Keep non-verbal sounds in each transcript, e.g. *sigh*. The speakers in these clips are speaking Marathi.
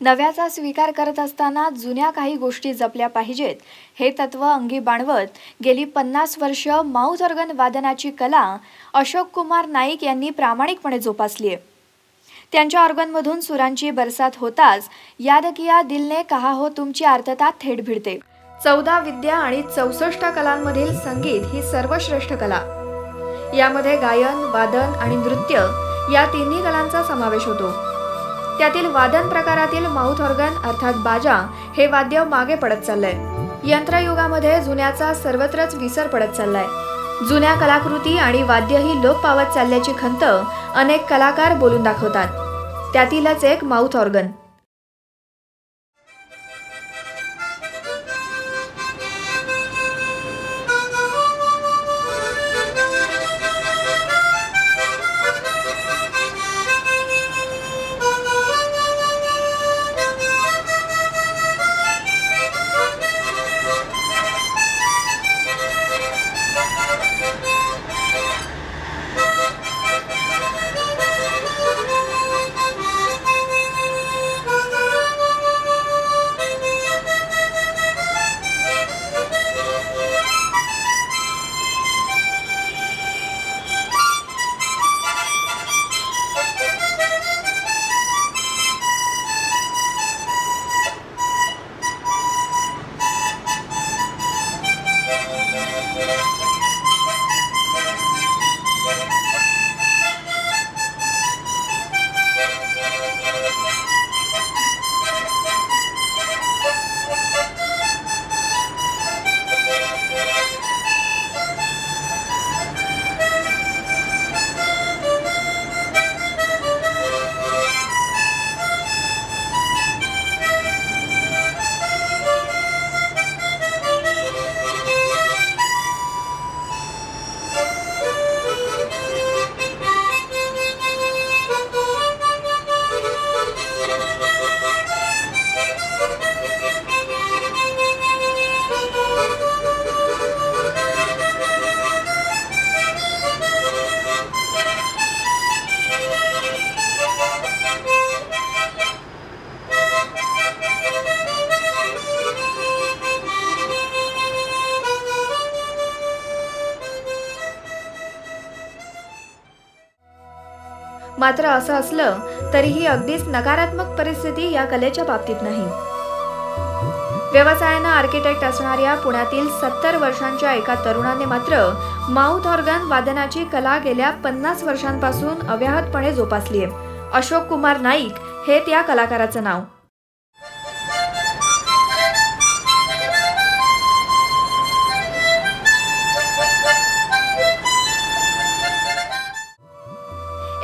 नव्याचा स्वीकार करत असताना जुन्या काही गोष्टी जपल्या पाहिजेत. हे तत्व अंगी बाणवत गेली पन्नास वर्ष माऊथ ऑर्गन वादनाची कला अशोक कुमार नाईक यांनी प्रामाणिकपणे जोपासली आहे त्यांच्या ऑर्गनमधून सुरांची बरसात होताच याद किया दिलने कहा हो तुमची आर्तता थेट भिडते. चौदा विद्या आणि चौसष्ट कलांमधील संगीत ही सर्वश्रेष्ठ कला. यामध्ये गायन वादन आणि नृत्य या तिन्ही कलांचा समावेश होतो. त्यातील वादन प्रकारातील माउथ ऑर्गन अर्थात बाजा हे वाद्य मागे पडत चाललंय. यंत्रयुगामध्ये जुन्याचा सर्वत्रच विसर पडत चाललाय. जुन्या कलाकृती आणि वाद्यही लोप पावत चालल्याची खंत अनेक कलाकार बोलून दाखवतात. त्यातीलच एक माउथ ऑर्गन. मात्र असं असलं तरीही अगदीच नकारात्मक परिस्थिती या कलेच्या बाबतीत नाही. व्यवसायानं आर्किटेक्ट असणाऱ्या पुण्यातील सत्तर वर्षांच्या एका तरुणाने मात्र माउथ ऑर्गन वादनाची कला गेल्या पन्नास वर्षांपासून अव्याहतपणे जोपासली आहे अशोक कुमार नाईक हे त्या कलाकाराचं नाव.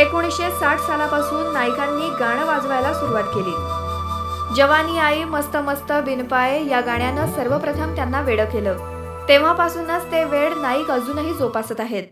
एकोणीसशे साठ सालापासून नायकांनी गाणं वाजवायला सुरुवात केली. जवानी आई मस्त मस्त बिनपाय या गाण्यानं सर्वप्रथम त्यांना वेडं केलं. तेव्हापासूनच ते वेड नाईक अजूनही जोपासत आहेत.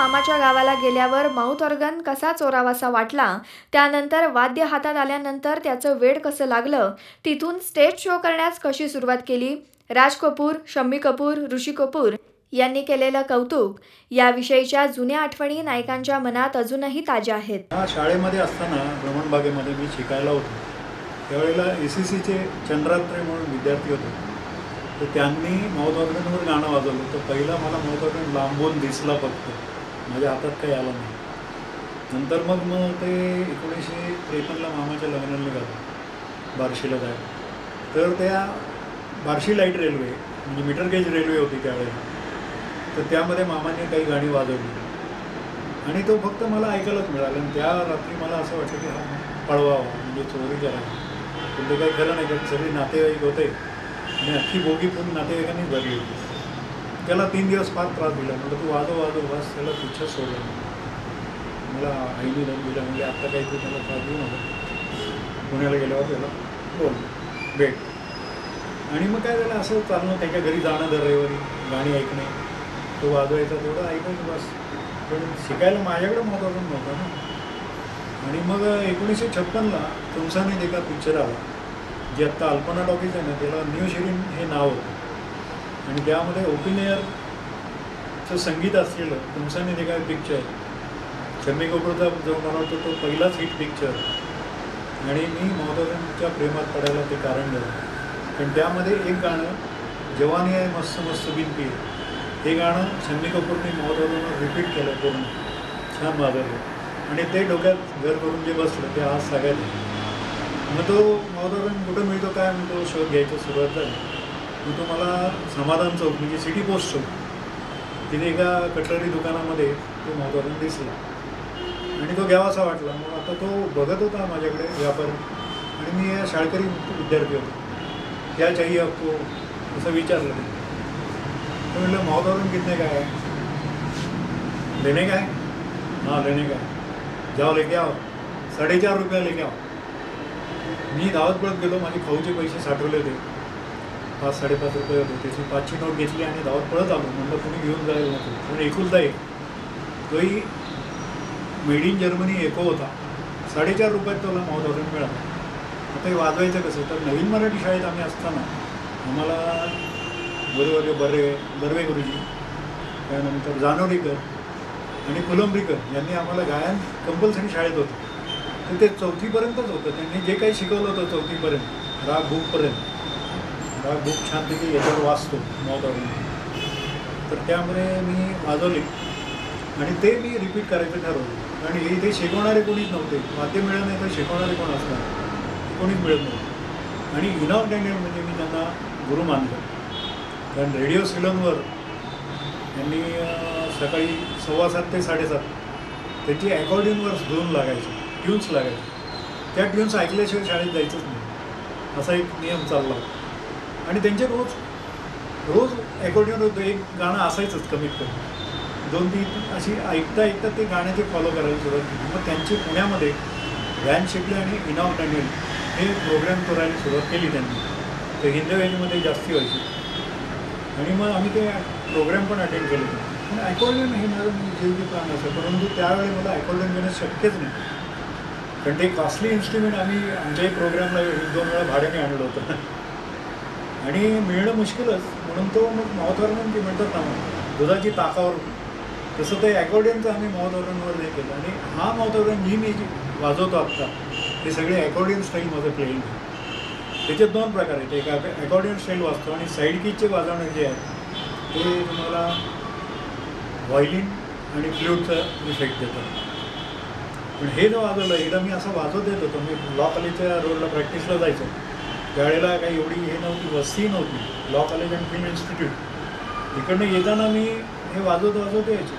मामाच्या गावाला गेल्यावर माऊथ ऑर्गन कसा चोरावासा वाटला? त्यानंतर वाद्य हातात आल्यानंतर त्याचं वेड कसं लागलं? तिथून स्टेज शो करण्यास कशी सुरुवात केली? राज कपूर शम्मी कपूर ऋषी कपूर यांनी केलेलं कौतुक. याविषयीच्या जुन्या आठवणी नायकांच्या मनात अजूनही ताज्या आहेत. शाळेमध्ये असताना भ्रमणबागेमध्ये मी शिकायला होतो. त्यावेळेला ए सी सीचे चंद्रात्रे म्हणून विद्यार्थी होते. तर त्यांनी माउथ ऑर्गनवर गाणं वाजवलं. तर पहिला मला माउथ ऑर्गन लांबून दिसला फक्त. माझ्या हातात काही आलं नाही. नंतर मग मग ते एकोणीसशे त्रेपन्नला मामाच्या लग्नाला निघालं बार्शीला जायला. तर त्या बार्शी लाइट रेल्वे म्हणजे मीटर गेज रेल्वे होती त्यावेळेला तर त्यामध्ये मामाने काही गाणी वाजवली. आणि तो फक्त मला ऐकायलाच मिळाला. आणि त्या रात्री मला असं वाटलं की हा पळवावा म्हणजे चोरी करावी पण ते काही खरं नाही कारण सगळे नातेवाईक होते. आणि अख्खी बोगी पण नातेवाईकांनीच भरली होती. त्याला तीन दिवस फार त्रास दिला. म्हटलं तू वाजव वाजव बस त्याला तुच्छा सोडलं मला आईने रंग दिला. म्हणजे आत्ता काही तू त्याला त्रास देऊ नका पुण्याला गेल्यावर त्याला बोल भेट. आणि मग काय झालं असं चालणं त्याच्या घरी जाणं दर रविवारी गाणी ऐकणे. तो वाजवायचा तेवढं ऐकायचं बस. पण शिकायला माझ्याकडे महत्त्वाचं नव्हतं ना. आणि मग एकोणीसशे छप्पनला तुमसाने देखा पिक्चर आला जे आत्ता अल्पना टॉकीज आहे ना त्याला न्यू शिरीन हे नाव होतं. आणि त्यामध्ये ओपिनियरचं संगीत असलेलं तुमसाने देखा पिक्चर शम्मी कपूरचा जो मला वाटतो तो पहिलाच हिट पिक्चर आणि मी महोदयांच्या प्रेमात पडायला ते कारण झालं पण त्यामध्ये एक गाणं जवानी आहे मस्त मस्त बिनपी हे गाणं शम्मी कपूरने महोदयांना रिपीट केलं पूर्ण. छान वाजवलं. आणि ते डोक्यात घर करून जे बसलं ते आज सगळ्यात मग तो महोदय कुठं मिळतो काय म्हणतो? शोध घ्यायची सुरुवात झाली. मी तो मला समाधान चौक म्हणजे सिटी पोस्ट चौक. तिने एका कटलरी दुकानामध्ये तो महोदयान दिसला. आणि तो घ्यावासा वाटला. मग आता तो बघत होता माझ्याकडे व्यापारी. आणि मी या शाळकरी विद्यार्थी होतो. क्या चाहिए आपको असं विचारलं मी. म्हटलं महोदयान कितने काय आहे? लेने काय? हां हाँ काय? जाओ लेके आओ. साडेचार रुपया लेके आओ. मी धावत पळत गेलो. माझे खाऊचे पैसे साठवले होते. पाच साडेपाच रुपये होते. त्याची पाचशे नोट घेतली आणि धावत पळत आलो. म्हणलं कोणी घेऊन जायला नको. पण एकुलता एक. तोही मेड इन जर्मनी एको होता. साडेचार रुपयात त्याला महोदयाकडून मिळाला. आता हे वाजवायचं कसं? तर नवीन मराठी शाळेत आम्ही असताना आम्हाला गुरुवर्य बर्वे बर्वे गुरुजी त्यानंतर जानोरीकर आणि कुलंबरीकर यांनी आम्हाला गायन कंपल्सरी शाळेत होतं. तर ते चौथीपर्यंतच होतं. त्यांनी जे काही शिकवलं होतं चौथीपर्यंत राग भूपर्यंत राग बुक छानपैकी याच्यावर वाचतो महोदयाकडून तर त्यामुळे मी वाजवले. आणि ते मी रिपीट करायचं ठरवलं. आणि हे ते शिकवणारे कोणीच नव्हते. वाद्य मिळत नाही तर शिकवणारे कोण असणार? कोणीच मिळत नव्हतं. आणि इनाम डॅनियल म्हणजे मी त्यांना गुरु मानलं. कारण रेडिओ सिलनवर त्यांनी सकाळी सव्वा सात ते साडेसात त्याची अकॉर्डिंगवर धुवून लागायची ट्यून्स लागायचे. त्या ट्यून्स ऐकल्याशिवाय शाळेत जायचंच नाही. असा एक नियम चालला. होता. आणि त्यांचे रोज रोज अकॉर्डिंग होतं एक गाणं असायचंच कमीत कमी. दोन तीन अशी ऐकता ऐकता ते गाण्याचे फॉलो करायला सुरुवात केली. मग त्यांची पुण्यामध्ये व्हॅन शिकले आणि इनाव डॅनियल हे प्रोग्राम करायला सुरुवात केली त्यांनी. ते हिंदवेलीमध्ये जास्ती व्हायची. आणि मग आम्ही ते प्रोग्राम पण अटेंड केले. पण अकॉर्डिंग हे माझं जीवची प्राण असं परंतु त्यावेळी मला अकॉर्डिंग घेणं शक्यच नाही. कारण ते कॉस्टली इन्स्ट्रुमेंट आम्ही आमच्याही प्रोग्रामला एक दोन वेळा भाड्याने आणलं होतं. आणि मिळणं मुश्किलच. म्हणून तो मग माउथॉर्गन ते म्हणतात ना मग दुधाची ताकावर तसं ते अकॉर्डियनचं आम्ही माउथॉर्गनवर हे केलं. आणि हा माउथॉर्गन जी मी जी वाजवतो आत्ता ते सगळे अकॉर्डियन स्टाईल माझं प्लेईंग त्याच्यात दोन प्रकार आहेत. एक अकॉर्डियन स्टाईल वाजतो आणि साईड किचचे वाजवणे जे आहे ते तुम्हाला व्हायलिन आणि फ्ल्यूटचं इफेक्ट देतात पण हे जो वाजवलं एकदा मी असं वाजवत येत होतो. मी लॉ कॉलेजच्या रोडला प्रॅक्टिसला जायचो. त्यावेळेला काही एवढी हे नव्हती वस्ती नव्हती. Law college and film institute इकडनं येताना मी हे वाजवत वाजवत यायचे.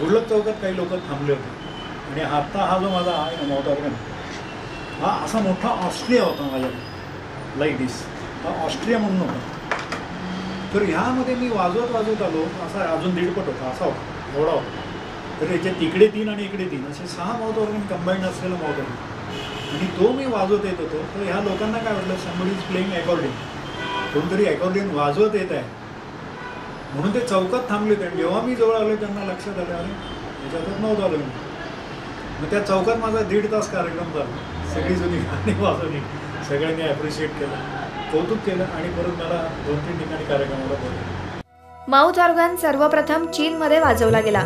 गुरलक चौकात काही लोक थांबले होते. आणि आत्ता हा जो माझा आहे ना माउथ हा असा मोठा ऑस्ट्रिया होता माझ्याकडे लाईक हा ऑस्ट्रिया म्हणून होता. तर ह्यामध्ये मी वाजवत वाजवत आलो. असा अजून दीडपट होता असा होता एवढा होता. तर याचे तिकडे तीन आणि इकडे तीन असे सहा माउथ ऑर्गन कंबाईंड असलेलं माउथ ऑर्गन आणि तो मी वाजवत येत होतो तर ह्या लोकांना काय वाटलं समबडी इज प्लेईंग अकॉर्डिंग कोणतरी अकॉर्डिंग वाजवत येत आहे. म्हणून ते चौकात थांबले होते. आणि जेव्हा मी जवळ आलो त्यांना लक्षात आलं आणि त्याच्यातच नव्हतं आलो मी. मग त्या चौकात माझा दीड तास कार्यक्रम झाला. सगळी जुनी गाणी *laughs* वाजवली. सगळ्यांनी ॲप्रिशिएट केलं. कौतुक केलं आणि परत मला दोन तीन ठिकाणी कार्यक्रमाला बोलवलं. माउथ ऑर्गन सर्वप्रथम चीनमध्ये वाजवला गेला.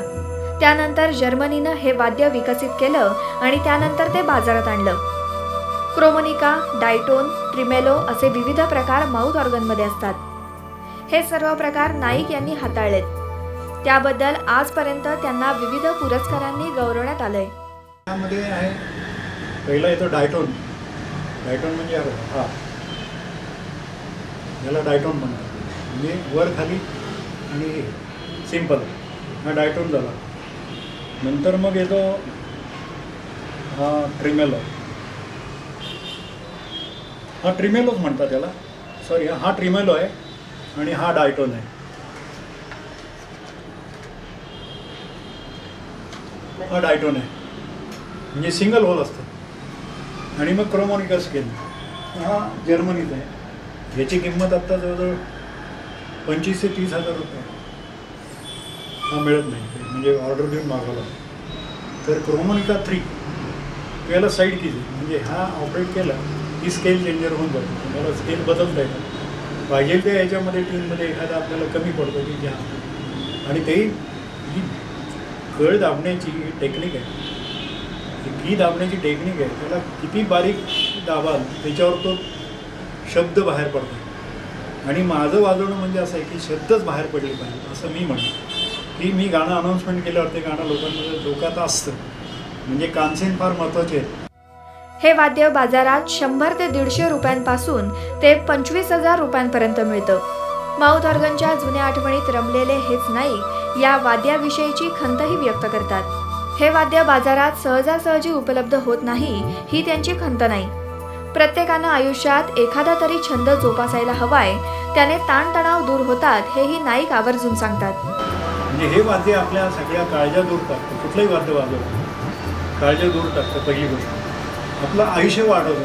त्यानंतर जर्मनीनं हे वाद्य विकसित केलं आणि त्यानंतर ते बाजारात आणलं. क्रोमोनिका डायटोन ट्रिमेलो असे विविध प्रकार माउथ ऑर्गनमध्ये असतात. हे सर्व प्रकार नाईक यांनी हाताळलेत. त्याबद्दल आजपर्यंत त्यांना विविध पुरस्कारांनी गौरवण्यात आलंय. त्यामध्ये आहे पहिला येतो डायटोन. डायटोन म्हणजे हा हा. याला डायटोन म्हणतात. म्हणजे वर खाली आणि सिंपल हा डायटोन झाला. नंतर मग येतो हा ट्रिमेलो. हा ट्रिमेलोच म्हणतात त्याला सॉरी हा ट्रिमेलो आहे आणि हा डायटोन आहे. हा डायटोन आहे. म्हणजे सिंगल होल असतं. आणि मग क्रोमॉनिकल स्केल हा जर्मनीत आहे. याची किंमत आत्ता जवळजवळ पंचवीस ते तीस हजार रुपये. हा मिळत नाही. म्हणजे ऑर्डर देऊन मागवला तर क्रोमोनिका थ्री याला साईड किती म्हणजे हा ऑपरेट केला. ती स्केल चेंजर होऊन जातो. तुम्हाला स्केल बदलता येतं. पाहिजे ते याच्यामध्ये टीममध्ये एखादा आपल्याला कमी पडतो की घ्या आणि तेही ही कळ दाबण्याची टेक्निक आहे. ही दाबण्याची टेक्निक आहे त्याला किती बारीक दाबाल त्याच्यावर तो शब्द बाहेर पडतो. आणि माझं वाजवणं म्हणजे असं आहे की शब्दच बाहेर पडले पाहिजे असं मी म्हणतो की मी गाणं अनाऊन्समेंट केल्यावर ते गाणं लोकांमध्ये डोक्यात असतं. म्हणजे कानसेन फार महत्त्वाचे आहेत. हे वाद्य बाजारात शंभर ते दीडशे रुपयांपासून ते पंचवीस हजार रुपयांपर्यंत मिळतं. माऊथ ऑर्गनच्या जुन्या आठवणीत रमलेले हेच नाईक या वाद्याविषयीची खंतही व्यक्त करतात. हे वाद्य बाजारात सहजासहजी उपलब्ध होत नाही ही त्यांची खंत नाही प्रत्येकानं आयुष्यात एखादा तरी छंद जोपासायला हवाय त्याने ताणतणाव दूर होतात हेही नाईक आवर्जून सांगतात. म्हणजे हे वाद्य आपल्या सगळ्या काळजा दूर टाकतं कुठलंही वाद्य वाजवतं काळजा दूर टाकतं पहिली गोष्ट. आपलं आयुष्य वाढवतो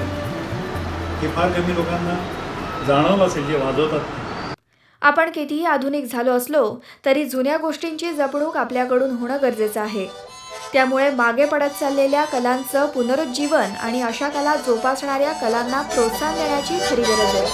हे फार कमी लोकांना जाणवलं असेल जे वाजवतात. आपण कितीही आधुनिक झालो असलो तरी जुन्या गोष्टींची जपणूक आपल्याकडून होणं गरजेचं आहे. त्यामुळे मागे पडत चाललेल्या कलांचं पुनरुज्जीवन आणि अशा कला जोपासणाऱ्या कलांना प्रोत्साहन देण्याची खरी गरज आहे.